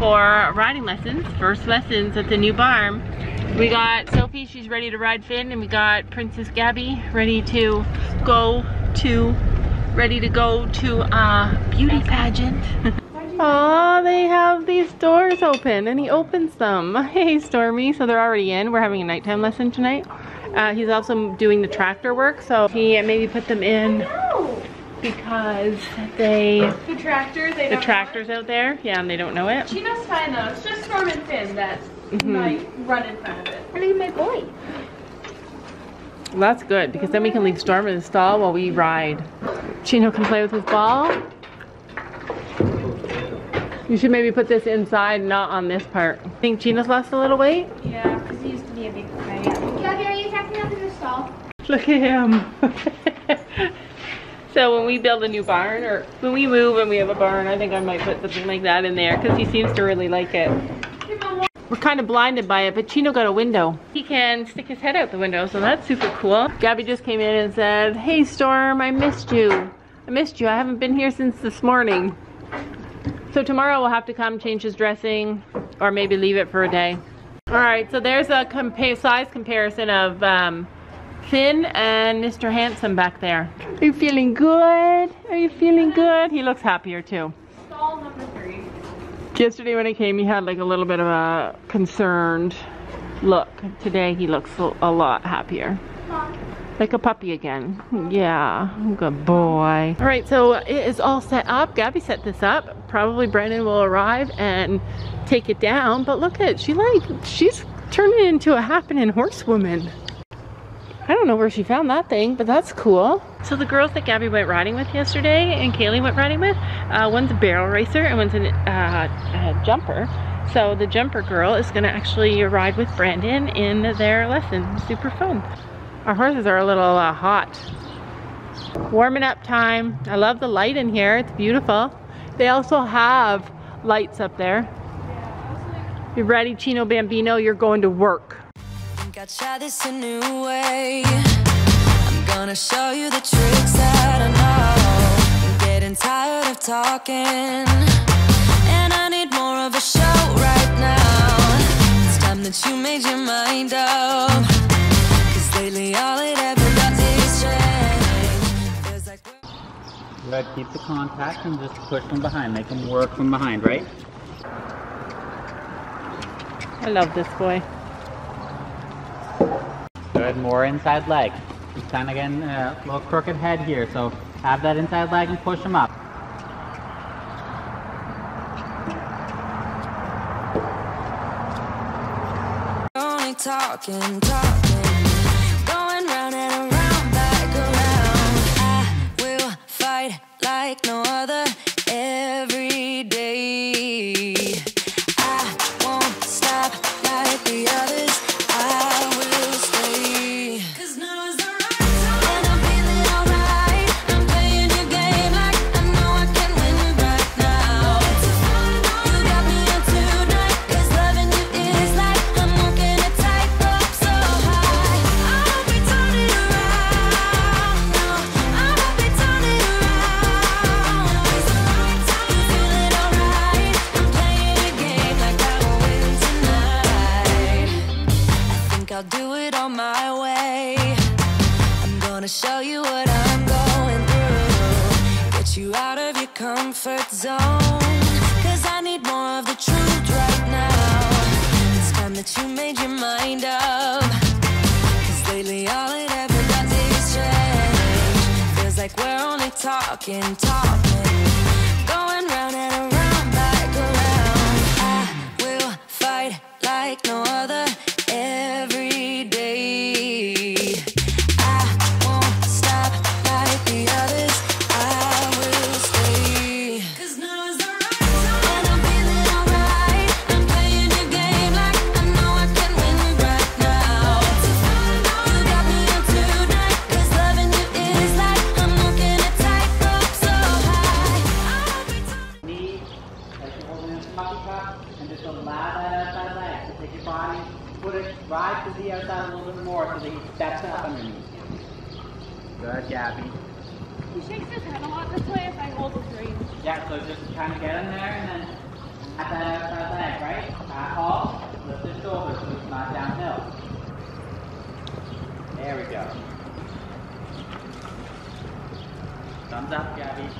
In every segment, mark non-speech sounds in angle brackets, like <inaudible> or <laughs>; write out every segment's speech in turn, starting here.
for riding lessons, first lessons at the new barn. We got Sophie, she's ready to ride Finn, and we got Princess Gabby ready to go to, ready to go to a beauty pageant. <laughs> Oh, they have these doors open and he opens them. <laughs> Hey Stormy, so they're already in. We're having a nighttime lesson tonight. Uh, he's also doing the tractor work, so he maybe put them in because they The tractor, they the don't tractor's out there. Yeah, and they don't know it. Chino's fine though. It's just Storm and Finn that Mhm. might run in front of it. Look at my boy. Well, that's good because then we can leave Storm in the stall while we ride. Chino can play with his ball. You should maybe put this inside, not on this part. I Think Chino's lost a little weight? Yeah, because he used to be a big guy. Gabby, are you taking up in the stall? Look at him. <laughs> so when we build a new barn or when we move and we have a barn, I think I might put something like that in there because he seems to really like it. We're kind of blinded by it, but Chino got a window. He can stick his head out the window, so that's super cool. Gabby just came in and said, hey Storm, I missed you. I missed you. I haven't been here since this morning. So tomorrow we'll have to come change his dressing or maybe leave it for a day. All right, so there's a compa size comparison of um, Finn and Mr. Handsome back there. Are you feeling good? Are you feeling good? He looks happier too. Stall number three. Yesterday when he came, he had like a little bit of a concerned look. Today he looks a a lot happier. Like a puppy again. Yeah, good boy. All right, so it is all set up. Gabby set this up. Probably Brendan will arrive and take it down. But look at, she like, she's turning into a happening horsewoman. I don't know where she found that thing, but that's cool. So the girls that Gabby went riding with yesterday and Kaylee went riding with, uh, one's a barrel racer and one's a uh, jumper. So the jumper girl is gonna actually ride with Brandon in their lesson. Super fun. Our horses are a little uh, hot. Warming up time. I love the light in here. It's beautiful. They also have lights up there. You ready, Chino Bambino? You're going to work. Think I'll try this a new way. I'm gonna show you the tricks that I know. I'm getting tired of talking, and I need more of a show right now. It's time that you made your mind up. Cause lately all it ever does is change. Like we're- Good, keep the contact and just push from behind. Make them work from behind, right? I love this boy. More inside leg. He's kind of getting a little crooked head here, so have that inside leg and push him up. only talking, talking, going round and around, back around. I will fight like no other you made your mind up. Cause lately all it ever does is change. Feels like we're only talking, talking. Put it right to the outside a little bit more so that he steps up underneath. Good, Gabby. He shakes his head a lot this way if I hold his reins. Yeah, Yeah, so just kind of get in there and then at that outside leg, right? Half halt, lift the shoulders so it's not downhill. There we go. Thumbs up, Gabby.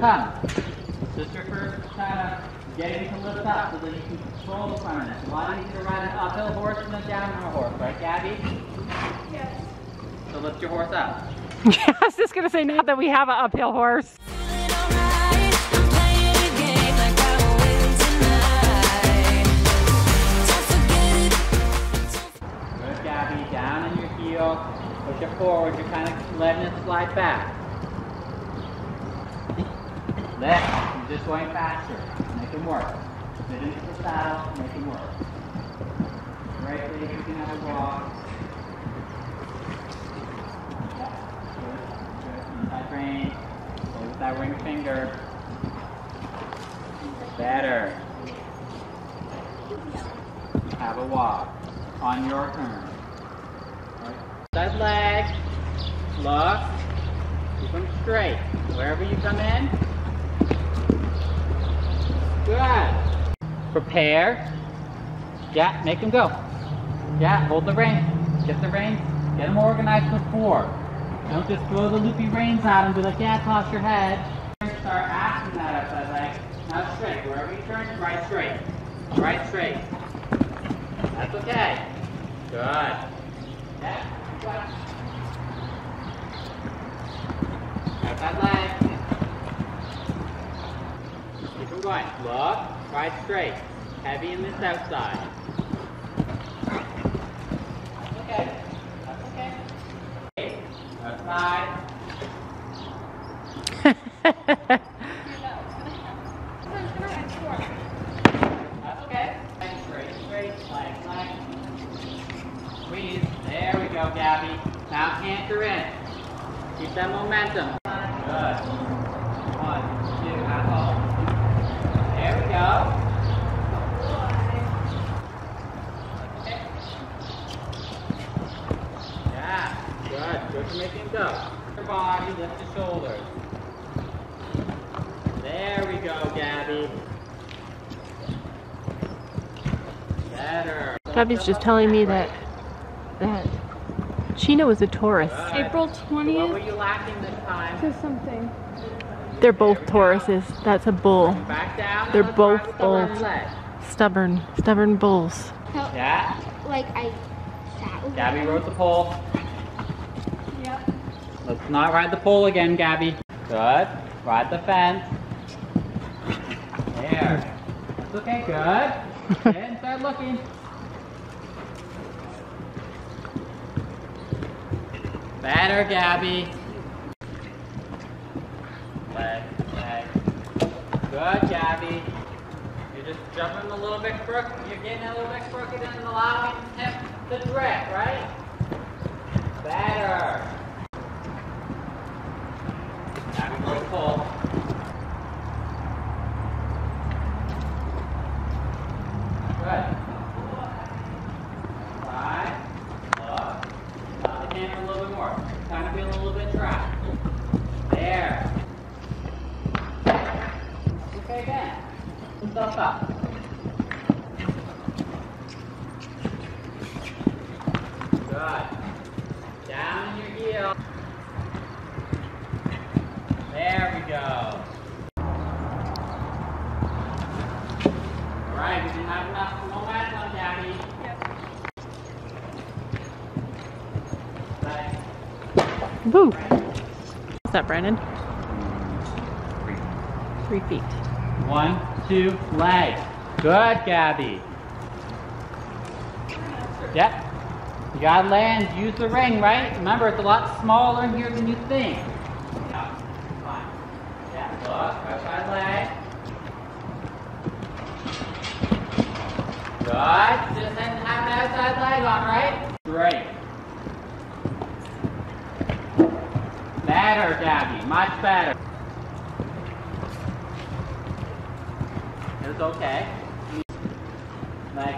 Come. Just your first kind of getting to lift up so that you can control the front of it. A lot easier to ride an uphill horse than a downhill horse, right, Gabby? Yes. So lift your horse up. <laughs> Yeah, I was just gonna say not that we have an uphill horse. Feeling alright, I'm playing your game like I will win tonight. Don't forget it. Good, Gabby. Down on your heel. Push it forward. You're kind of letting it slide back. Lift. You're just going faster. Make it work. Fit into the saddle. Make it work. Right leg, you can have a walk. Inside rein. Play with that ring finger. Better. Have a walk on your turn. Right. Side leg. Look. Keep them straight. Wherever you come in. Good. Prepare. Yeah, make them go. Yeah, hold the reins. Get the reins. Get them organized before. Don't just throw the loopy reins at them. Be like, yeah, toss your head. Start asking that outside like, Now straight. Wherever you turn, right straight. Right straight. That's okay. Good. Yeah. Good. Outside leg. Going. Look. Right straight. Heavy in this outside. That's okay. That's okay. Outside. We go, Gabby. Now canter in. Keep that momentum. Good. One, two, half halt. There we go. Okay. Yeah, good. Good for making it go. Your body, lift the shoulders. There we go, Gabby. Better. Gabby's just telling me that that Sheena was a Taurus. April What were you lacking this time? to something. They're both Tauruses. That's a bull. Back down. They're both rock the bulls. Stubborn, stubborn bulls. Yeah. Like I sat Gabby them. rode the pole. Yep. Let's not ride the pole again, Gabby. Good. Ride the fence. There. That's okay. Good. <laughs> Get and start looking. Better, Gabby. Leg, leg. Good, Gabby. You're just jumping a little bit crooked. You're getting a little bit crooked and allowing him to drift, right? Better. Gabby, go pull. Good. Side. Look. Stop the camera a little bit more. Kind of feel a little bit trapped. There. Okay, again. Lift yourself up. Good. Down on your heel. There we go. Alright, we didn't have enough momentum, Gabby. Yep. What's that, Brandon? Three feet. One, two, leg. Good, Gabby. Yep. You gotta land, use the ring, right? Remember, it's a lot smaller in here than you think. Yeah, look, leg. Good. Just have an outside leg on, right? Great. Gabby. Much better. It's okay. Like,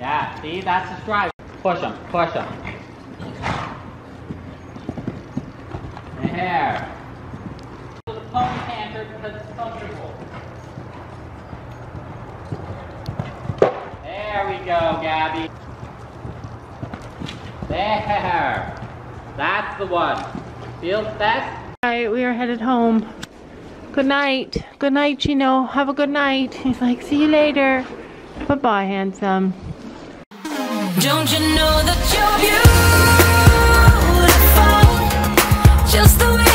yeah, see, that's the stride. Push them, push them. There. The pony because it's comfortable. There we go, Gabby. There. That's the one. Feel test. All right, we are headed home. Good night. Good night, Chino. Have a good night. He's like, see you later. Bye-bye, handsome. Don't you know that you're beautiful? Just the way